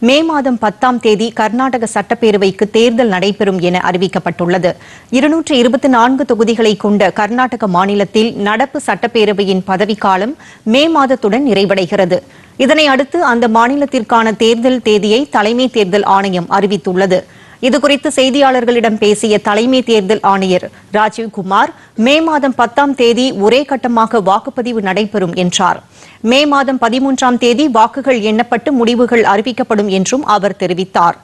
மே மாதம் பத்தாம் தேதி கர்நாடக சட்டப்பேரவைக்கு தேர்தல் நடைபெறும் என அறிவிக்கப்பட்டுள்ளது. இருநூற்று இருபத்தி நான்கு தொகுதிகளை கொண்ட கர்நாடக மாநிலத்தில் நடப்பு சட்டப்பேரவையின் பதவிக்காலம் மே மாதத்துடன் நிறைவடைகிறது. இதனை அடுத்து அந்த மாநிலத்திற்கான தேர்தல் தேதியை தலைமை தேர்தல் ஆணையம் அறிவித்துள்ளது. இதுகுறித்து செய்தியாளர்களிடம் பேசிய தலைமை தேர்தல் ஆணையர் ராஜீவ்குமார் மே மாதம் பத்தாம் தேதி ஒரே கட்டமாக வாக்குப்பதிவு நடைபெறும் என்றார். மே மாதம் பதிமூன்றாம் தேதி வாக்குகள் எண்ணப்பட்டு முடிவுகள் அறிவிக்கப்படும் என்றும் அவர் தெரிவித்தார்.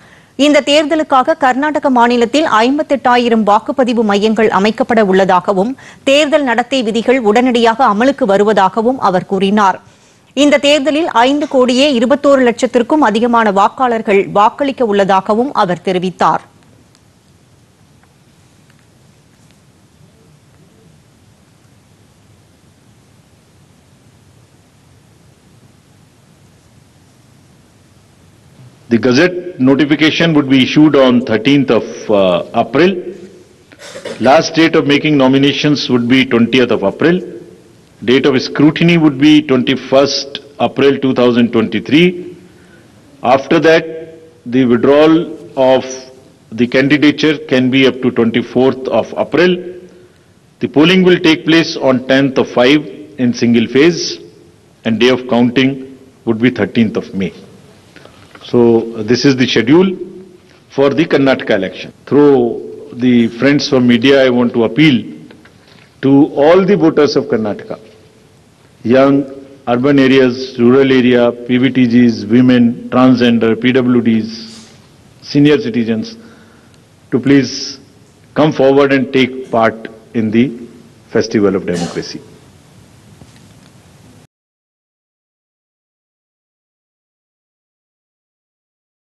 இந்த தேர்தலுக்காக கர்நாடக மாநிலத்தில் ஐம்பத்தெட்டாயிரம் வாக்குப்பதிவு மையங்கள் அமைக்கப்பட உள்ளதாகவும் தேர்தல் நடத்தை விதிகள் உடனடியாக அமலுக்கு வருவதாகவும் அவர் கூறினார். இந்த தேர்தலில் ஐந்து கோடியே இருபத்தோரு லட்சத்திற்கும் அதிகமான வாக்காளர்கள் வாக்களிக்க உள்ளதாகவும் அவர் தெரிவித்தார் The Gazette notification would be issued on 13th of uh, April. Last date of making nominations would be 20th of April. Date of scrutiny would be 21st April 2023. After that, the withdrawal of the candidature can be up to 24th of April. The polling will take place on 10th of 5 in single phase and day of counting would be 13th of May. So this is the schedule for the Karnataka election. Through the friends from media, I want to appeal to all the voters of Karnataka, young, urban areas, rural area, PVTGs, women, transgender, PWDs, senior citizens, to please come forward and take part in the festival of democracy.